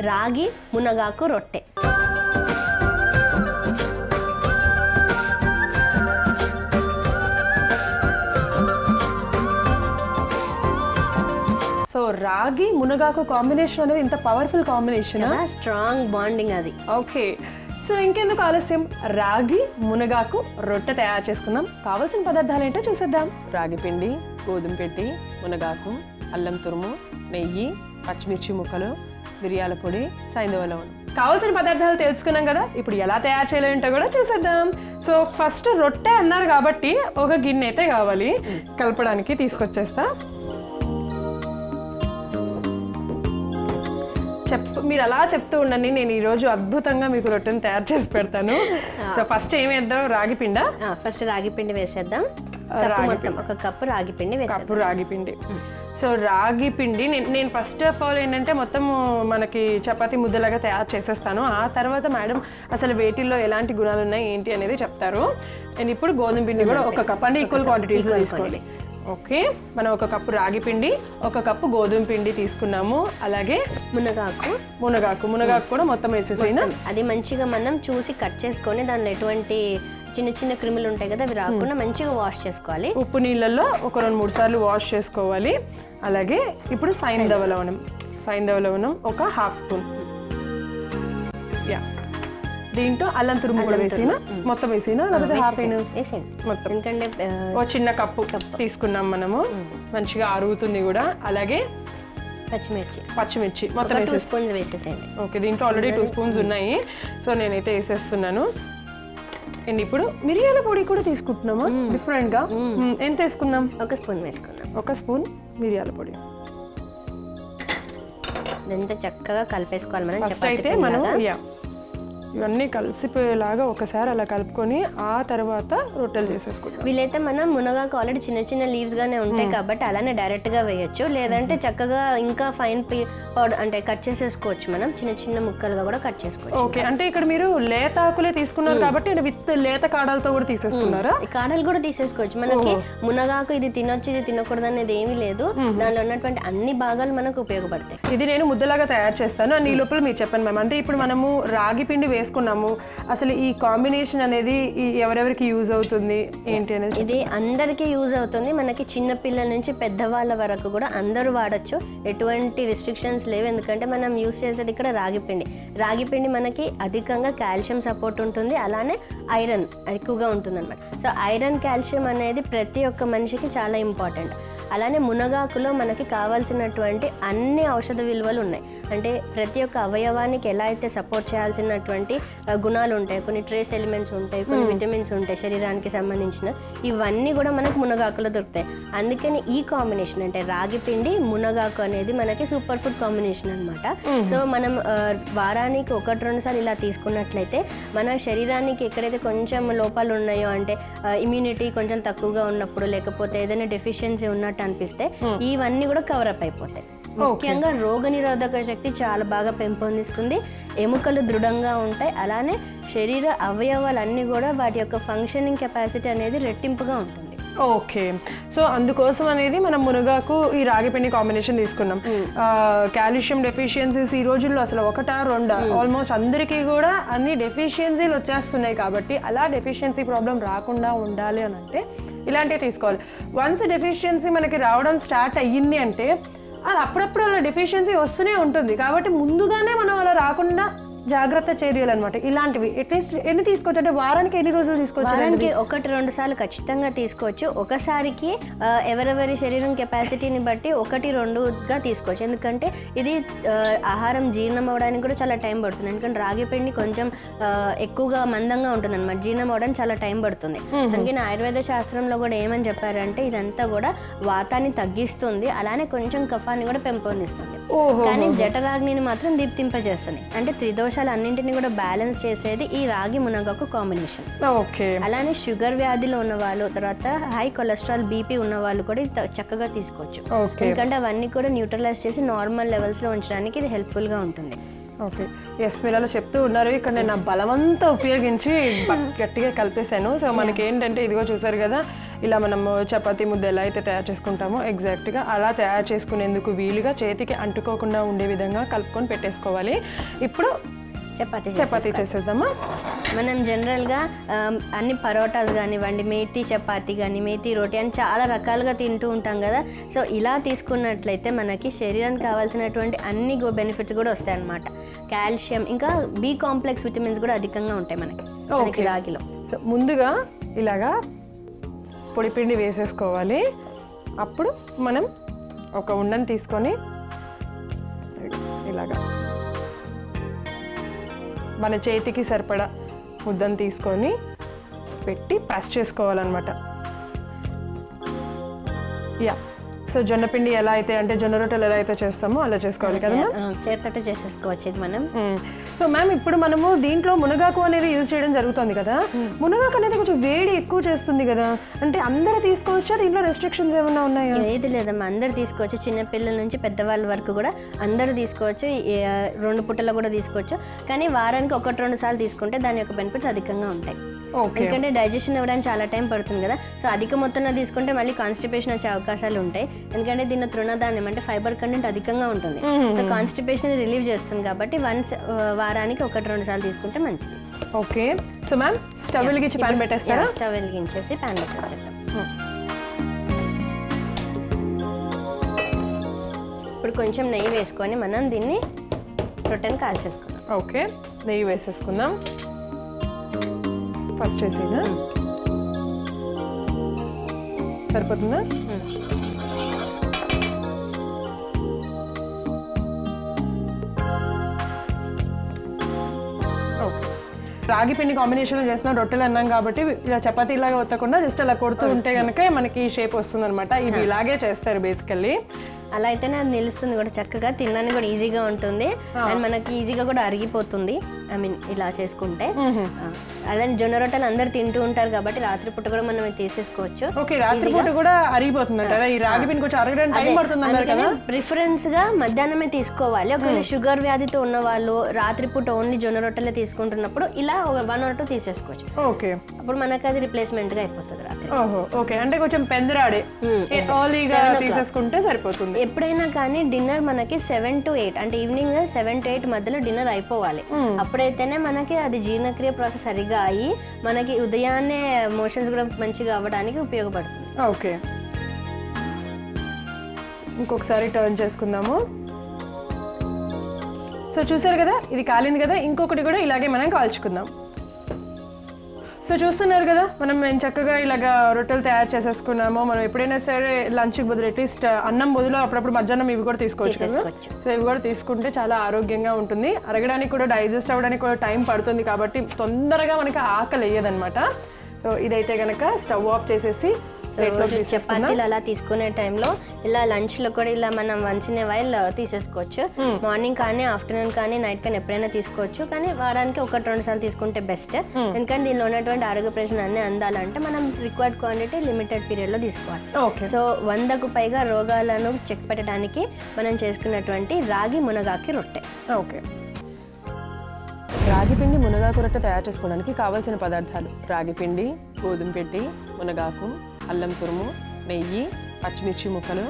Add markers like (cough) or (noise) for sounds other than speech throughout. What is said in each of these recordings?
రాగి మునగాకు రొట్టె. సో రాగి మునగాకు కాంబినేషన్ అనేది ఇంత పవర్ఫుల్ కాంబినేషన్ స్ట్రాంగ్ బాండింగ్ అది. ఓకే. సో ఇంకెందుకు ఆలస్యం? రాగి మునగాకు రొట్టె తయారు చేసుకుందాం. కావాల్సిన పదార్థాలు ఏంటో చూసేద్దాం. రాగి పిండి గోధుమ పిండి మునగాకు అల్లం తురుము నెయ్యి పచ్చిమిర్చి ముక్కలు మిరియాల పొడి సైంధవ లవణం కావాల్సిన పదార్థాలు తెలుసుకున్నాం కదా ఇప్పుడు ఎలా తయారు చేయాలంటో కూడా చూసేద్దాం. సో ఫస్ట్ రొట్టె అన్నారు కాబట్టి ఒక గిన్నె అయితే కావాలి. కలపడానికి తీసుకొచ్చేస్తా. చెప్ మీరు అలా చెప్తూ ఉండండి నేను ఈ రోజు అద్భుతంగా మీకు రొట్టెని తయారు చేసి పెడతాను. (laughs) సో ఫస్ట్ ఏం వేద్దాం? రాగి పిండా? ఫస్ట్ రాగి పిండి వేసేద్దాం. మొత్తం ఒక కప్పు రాగి పిండి కప్పు రాగి పిండి. సో రాగి పిండి నేను నేను ఫస్ట్ ఆఫ్ ఆల్ ఏంటంటే మొత్తం మనకి చపాతీ ముద్దలాగా తయారు చేసేస్తాను. ఆ తర్వాత మేడం అసలు వేటిల్లో ఎలాంటి గుణాలు ఉన్నాయి ఏంటి అనేది చెప్తారు. నేను ఇప్పుడు గోధుమ పిండి కూడా ఒక కప్ అంటే ఈక్వల్ క్వాంటిటీస్లో తీసుకోండి. ఓకే మనం ఒక కప్పు రాగి పిండి ఒక కప్పు గోధుమ పిండి తీసుకున్నాము. అలాగే మునగాకు. మునగాకు మునగాకు కూడా మొత్తం వేసేసిన అది మంచిగా మనం చూసి కట్ చేసుకొని దానిలో ఎటువంటి చిన్న చిన్న క్రిములు ఉంటాయి కదా అవి రాకుండా మంచిగా వాష్ చేసుకోవాలి. ఉప్పు నీళ్ళల్లో ఒక రెండు మూడు సార్లు వాష్ చేసుకోవాలి. అలాగే ఇప్పుడు సైంధవ లవణం. సైంధవ లవణం ఒక హాఫ్ స్పూన్. యా దీంట్లో అల్లం తురుము కూడా వేసిన? మొత్తం వేసిన? లేకపోతే హాఫ్ అయిన? వేసేయండి మొత్తం. ఎందుకంటే ఓ చిన్న కప్పు తీసుకున్నాం మనము. మంచిగా అరుగుతుంది కూడా. అలాగే పచ్చిమిర్చి. పచ్చిమిర్చి. మొత్తం స్పూన్స్ వేసేసేయండి. ఓకే దీంట్లో ఆల్రెడీ టూ స్పూన్స్ ఉన్నాయి. సో నేనైతే వేసేస్తున్నాను. అండ్ ఇప్పుడు మిరియాల పొడి కూడా తీసుకుంటున్నామా? డిఫరెంట్గా. ఎంత వేసుకున్నాం ఒక స్పూన్ వేసుకుందాం. ఒక స్పూన్ మిరియాల పొడి. ఇదంతా చక్కగా కలిపేసుకోవాలి మనం? అయితే మనం ఇవన్నీ కలిసిపోయేలాగా ఒకసారి అలా కలుపుకొని ఆ తర్వాత రొట్టెలు చేసేసుకుంటాం వీలైతే మనం మునగాకు ఆల్రెడీ చిన్న చిన్న లీవ్స్ గానే ఉంటాయి కాబట్టి అలానే డైరెక్ట్గా వేయొచ్చు. లేదంటే చక్కగా ఇంకా ఫైన్ పౌడర్ అంటే కట్ చేసేసుకోవచ్చు మనం. చిన్న చిన్న ముక్కలుగా కూడా కట్ చేసుకోవచ్చు. ఓకే అంటే ఇక్కడ మీరు లేత ఆకులే తీసుకున్నారు కాబట్టి విత్ లేత కాడలతో కూడా తీసేసుకున్నారా? ఈ కాడలు కూడా తీసేసుకోవచ్చు. మనకి మునగాకు ఇది తినొచ్చు ఇది తినకూడదు అనేది ఏమీ లేదు. దానిలో ఉన్నటువంటి అన్ని భాగాలు మనకు ఉపయోగపడతాయి. ఇది నేను ముద్దలాగా తయారు చేస్తాను. ఈ లోపల మీరు చెప్పండి మ్యామ్. అంటే ఇప్పుడు మనము రాగి పిండి వేసుకున్నాము అసలు ఈ కాంబినేషన్ అనేది ఎవరెవరికి యూజ్ అవుతుంది? ఏంటి అనేది? ఇది అందరికీ యూజ్ అవుతుంది. మనకి చిన్న పిల్లల నుంచి పెద్దవాళ్ళ వరకు కూడా అందరూ వాడచ్చు. ఎటువంటి రిస్ట్రిక్షన్స్ లేవు. ఎందుకంటే మనం యూజ్ చేసేది ఇక్కడ రాగి పిండి. రాగి పిండి మనకి అధికంగా కాల్షియం సపోర్ట్ ఉంటుంది. అలానే ఐరన్ ఎక్కువగా ఉంటుంది అనమాట సో ఐరన్ కాల్షియం అనేది ప్రతి ఒక్క మనిషికి చాలా ఇంపార్టెంట్ అలానే మునగాకులో మనకి కావాల్సినటువంటి అన్ని ఔషధ విలువలు ఉన్నాయి. అంటే ప్రతి ఒక్క అవయవానికి ఎలా అయితే సపోర్ట్ చేయాల్సినటువంటి గుణాలు ఉంటాయి కొన్ని ట్రేస్ ఎలిమెంట్స్ ఉంటాయి కొన్ని విటమిన్స్ ఉంటాయి శరీరానికి సంబంధించిన ఇవన్నీ కూడా మనకు మునగాకులో దొరుకుతాయి. అందుకని ఈ కాంబినేషన్ అంటే రాగి పిండి మునగాకు అనేది మనకి సూపర్ ఫుడ్ కాంబినేషన్ అనమాట సో మనం వారానికి ఒకటి రెండు సార్లు ఇలా తీసుకున్నట్లయితే మన శరీరానికి ఎక్కడైతే కొంచెం లోపాలు ఉన్నాయో అంటే ఇమ్యూనిటీ కొంచెం తక్కువగా ఉన్నప్పుడు లేకపోతే ఏదైనా డెఫిషియన్సీ ఉన్నట్టు అనిపిస్తే ఇవన్నీ కూడా కవర్ అప్ అయిపోతాయి. ముఖ్యంగా రోగ నిరోధక శక్తి చాలా బాగా పెంపొందిస్తుంది. ఎముకలు దృఢంగా ఉంటాయి. అలానే శరీర అవయవాలన్నీ కూడా వాటి యొక్క ఫంక్షనింగ్ కెపాసిటీ అనేది రెట్టింపుగా ఉంటుంది. ఓకే. సో అందుకోసం అనేది మనం మునగాకు ఈ రాగి పిండి కాంబినేషన్ తీసుకున్నాం. కాల్షియం డెఫిషియన్సీస్ ఈ రోజుల్లో అసలు ఒకటా రెండా? ఆల్మోస్ట్ అందరికీ కూడా అన్ని డెఫిషియన్సీలు వచ్చేస్తున్నాయి కాబట్టి అలా డెఫిషియన్సీ ప్రాబ్లం రాకుండా ఉండాలి అని అంటే ఇలాంటివి తీసుకోవాలి. వన్స్ డెఫిషియన్సీ మనకి రావడం స్టార్ట్ అయ్యింది అంటే అది అప్పుడప్పుడు అలా డెఫిషియన్సీ వస్తూనే ఉంటుంది. కాబట్టి ముందుగానే మనం అలా రాకుండా జాగ్రత్త చర్యలు అనమాట ఇలాంటివి అట్లీస్ట్ ఎన్ని తీసుకోవచ్చు అంటే వారానికి ఎన్ని రోజులు తీసుకోవచ్చు వారానికి ఒకటి రెండు సార్లు ఖచ్చితంగా తీసుకోవచ్చు. ఒకసారికి ఎవరెవరి శరీరం కెపాసిటీని బట్టి ఒకటి రెండుగా తీసుకోవచ్చు. ఎందుకంటే ఇది ఆహారం జీర్ణం అవడానికి కూడా చాలా టైం పడుతుంది. ఎందుకంటే రాగి పిండి కొంచెం ఎక్కువగా మందంగా ఉంటుంది అనమాట జీర్ణం అవడానికి చాలా టైం పడుతుంది. అందుకని ఆయుర్వేద శాస్త్రంలో కూడా ఏమని చెప్పారంటే ఇదంతా కూడా వాతాన్ని తగ్గిస్తుంది. అలానే కొంచెం కఫాన్ని కూడా పెంపొందిస్తుంది. కానీ జఠరాగ్నిని మాత్రం దీప్తింపజేస్తుంది. అంటే త్రిదోషాలు అన్నింటిని కూడా బ్యాలెన్స్ చేసేది ఈ రాగి మునగకు కాంబినేషన్. ఓకే. అలానే షుగర్ వ్యాధిలో ఉన్న వాళ్ళు తర్వాత హై కొలెస్ట్రాల్ బీపీ ఉన్న వాళ్ళు కూడా చక్కగా తీసుకోవచ్చు. ఎందుకంటే అవన్నీ కూడా న్యూట్రలైజ్ చేసి నార్మల్ లెవెల్స్లో ఉంచడానికి ఇది హెల్ప్ఫుల్గా ఉంటుంది. ఓకే. ఎస్ మీరు అలా చెప్తూ ఉన్నారు ఇక్కడ నేను నా బలమంతా ఉపయోగించి గట్టిగా కలిపేశాను. సో మనకి ఏంటంటే ఇదిగో చూసారు కదా ఇలా మనము చపాతీ ముద్ద ఎలా అయితే తయారు చేసుకుంటామో ఎగ్జాక్ట్గా అలా తయారు చేసుకునేందుకు వీలుగా చేతికి అంటుకోకుండా ఉండే విధంగా కలుపుకొని పెట్టేసుకోవాలి. ఇప్పుడు చపాతీ చపాతీ చేసేద్దామా? మనం జనరల్గా అన్ని పరోటాస్ కానివ్వండి మేతి చపాతి కానీ మేతి రోటీ అని చాలా రకాలుగా తింటూ ఉంటాం కదా. సో ఇలా తీసుకున్నట్లయితే మనకి శరీరానికి కావాల్సినటువంటి అన్ని బెనిఫిట్స్ కూడా వస్తాయి అన్నమాట కాల్షియం ఇంకా బి కాంప్లెక్స్ విటమిన్స్ కూడా అధికంగా ఉంటాయి మనకి. మనకి రాగిలో. సో ముందుగా ఇలాగా పొడిపిండి వేసేసుకోవాలి. అప్పుడు మనం ఒక ఉండని తీసుకొని ఇలాగా మన చేతికి సరిపడా ముద్దను తీసుకొని పెట్టి ప్రెస్ చేసుకోవాలన్నమాట. యా. సో జొన్నపిండి ఎలా అయితే అంటే జొన్న రొట్టెలు ఎలా అయితే చేస్తామో అలా చేసుకోవాలి కదా ఆ, చేతితోటే చేసేసుకోవచ్చు ఇది మనం. సో మ్యామ్ ఇప్పుడు మనము దీంట్లో మునగాకు అనేది యూజ్ చేయడం జరుగుతుంది కదా? మునగాకు అనేది కొంచెం వేడి ఎక్కువ చేస్తుంది కదా? అంటే అందరూ తీసుకోవచ్చా? దీంట్లో రెస్ట్రిక్షన్స్ ఏమైనా ఉన్నాయా? ఏది లేదమ్మా అందరు తీసుకోవచ్చు. చిన్న పిల్లల నుంచి పెద్దవాళ్ళ వరకు కూడా అందరూ తీసుకోవచ్చు. రెండు పుట్టలు కూడా తీసుకోవచ్చు. కానీ వారానికి ఒకటి రెండు సార్లు తీసుకుంటే దాని యొక్క బెనిఫిట్స్ అధికంగా ఉంటాయి. ఎందుకంటే డైజెషన్ అవ్వడానికి చాలా టైం పడుతుంది కదా. సో అధిక మొత్తంలో తీసుకుంటే మళ్ళీ కాన్స్టిపేషన్ వచ్చే అవకాశాలు ఉంటాయి. ఎందుకంటే దీనిలో తృణధాన్యం అంటే ఫైబర్ కంటెంట్ అధికంగా ఉంటుంది. సో కాన్స్టిపేషన్ రిలీవ్ చేస్తుంది కాబట్టి వన్స్ వారానికి ఒకటి రెండు సార్లు తీసుకుంటే మంచిది. ఓకే. సో మ్యామ్ స్టవ్ వెలిగించి పాన్ పెట్టేస్తారా? స్టవ్ వెలిగించేసి ప్యాన్ పెట్టేసేద్దాం. ఇప్పుడు కొంచెం నెయ్యి వేసుకొని మనం దీన్ని రొట్టెని కాల్చేసుకుందాం. ఓకే. నెయ్యి వేసేసుకుందాం. ఫస్ట్ వేసేనా సరిపోతుందా? రాగి పిండి కాంబినేషన్ చేసిన రొట్టెలు అన్నాం కాబట్టి ఇలా చపాతీ లాగా ఒత్తకుండా జస్ట్ అలా కొడుతూ ఉంటే కనుక మనకి షేప్ వస్తుంది అనమాట ఇవి ఇలాగే చేస్తారు బేసికల్లీ. అలా అయితేనే అది నిలుస్తుంది కూడా చక్కగా తినడానికి కూడా ఈజీగా ఉంటుంది. అండ్ మనకి ఈజీగా కూడా అరిగిపోతుంది ఐ మీన్ ఇలా చేసుకుంటే. అలానే జొన్న రొట్టెలు అందరు తింటూ ఉంటారు కాబట్టి రాత్రిపూట కూడా మనం తీసేసుకోవచ్చు ఓకే రాత్రిపూట కూడా అరిగిపోతుంది ఈ రాగి పిండి కొంచెం అరగడానికి టైం పడుతుంది అన్నారు కదా? ప్రిఫరెన్స్గా మధ్యాహ్నమే తీసుకోవాలి. ఒకవేళ షుగర్ వ్యాధితో ఉన్న వాళ్ళు రాత్రిపూట ఓన్లీ జొన్న రొట్టెలే తీసుకుంటున్నప్పుడు ఇలా వన్ ఆర్ టూ తీసేసుకోవచ్చు. ఓకే. అప్పుడు మనకు అది రిప్లేస్మెంట్గా అయిపోతుంది. ఓహో ఓకే. అంటే కొంచెం పెందరాడే. ఎర్లీగా తీసేసుకుంటే సరిపోతుంది. ఎప్పుడైనా కానీ డిన్నర్ మనకి సెవెన్ టు ఎయిట్. అంటే ఈవినింగ్ సెవెన్ టు ఎయిట్ మధ్యలో డిన్నర్ అయిపోవాలి. అప్పుడైతేనే మనకి అది జీర్ణక్రియ ప్రాసెస్ సరిగా అయ్యి మనకి ఉదయాన్నే మోషన్స్ కూడా మంచిగా అవ్వడానికి ఉపయోగపడుతుంది. ఓకే. ఇంకొకసారి టర్న్ చేసుకుందాము. సో చూసారు కదా ఇది కాలింది కదా ఇంకొకటి కూడా ఇలాగే మనం కాల్చుకుందాం. సో చూస్తున్నారు కదా మనం మేము చక్కగా ఇలాగా రొట్టెలు తయారు చేసేసుకున్నాము మనం ఎప్పుడైనా సరే లంచ్కి బదులు అట్లీస్ట్ అన్నం బదులు అప్పుడప్పుడు మధ్యాహ్నం ఇవి కూడా తీసుకోవచ్చు కదా. సో ఇవి కూడా తీసుకుంటే చాలా ఆరోగ్యంగా ఉంటుంది. అరగడానికి కూడా డైజెస్ట్ అవ్వడానికి కూడా టైం పడుతుంది కాబట్టి తొందరగా మనకి ఆకలి వేయదనమాట సో ఇదైతే కనుక స్టవ్ ఆఫ్ చేసేసి రోజు చపాతీలు అలా తీసుకునే టైంలో ఇలా లంచ్లో కూడా ఇలా మనం వంచిన వైల్ తీసేసుకోవచ్చు. మార్నింగ్ కానీ ఆఫ్టర్నూన్ కానీ నైట్ కానీ ఎప్పుడైనా తీసుకోవచ్చు. కానీ వారానికి ఒకటి రెండు సార్లు తీసుకుంటే బెస్ట్ ఎందుకంటే దీనిలో ఉన్నటువంటి ఆరోగ్య ప్రయోజనం అన్ని అందాలంటే మనం రిక్వైర్డ్ క్వాంటిటీ లిమిటెడ్ పీరియడ్లో తీసుకోవాలి. ఓకే సో వందకు పైగా రోగాలను చెక్ పెట్టడానికి మనం చేసుకున్నటువంటి రాగి మునగాకి రొట్టె. ఓకే రాగి పిండి మునగాకు రొట్టె తయారు చేసుకోవడానికి కావాల్సిన పదార్థాలు. రాగి పిండి గోధుమ పిండి మునగాకు అల్లం తురుము నెయ్యి పచ్చిమిర్చి ముక్కలు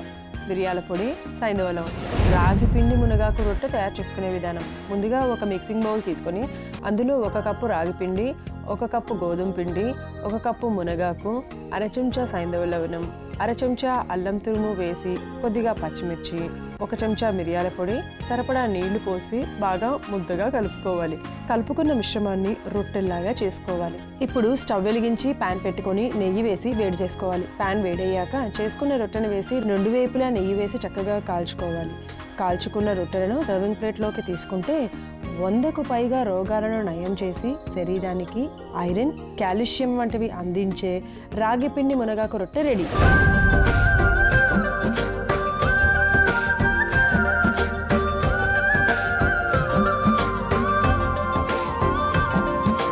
మిరియాల పొడి సైంధవలం. రాగి పిండి మునగాకు రొట్టె తయారు చేసుకునే విధానం. ముందుగా ఒక మిక్సింగ్ బౌల్ తీసుకొని అందులో ఒక కప్పు రాగి పిండి ఒక కప్పు గోధుమ పిండి ఒక కప్పు మునగాకు అర చెంచా సైంధవ లవణం. అర చెంచా అల్లం తురుము వేసి కొద్దిగా పచ్చిమిర్చి ఒక చెంచా మిరియాల పొడి సరిపడా నీళ్ళు పోసి బాగా ముద్దగా కలుపుకోవాలి. కలుపుకున్న మిశ్రమాన్ని రొట్టెల్లాగా చేసుకోవాలి. ఇప్పుడు స్టవ్ వెలిగించి పాన్ పెట్టుకొని నెయ్యి వేసి వేడి చేసుకోవాలి. పాన్ వేడయ్యాక చేసుకున్న రొట్టెను వేసి రెండు వైపులా నెయ్యి వేసి చక్కగా కాల్చుకోవాలి. కాల్చుకున్న రొట్టెలను సర్వింగ్ ప్లేట్లోకి తీసుకుంటే వందకు పైగా రోగాలను నయం చేసి శరీరానికి ఐరన్ కాల్షియం వంటివి అందించే రాగి పిండి మునగాకు రొట్టె రెడీ.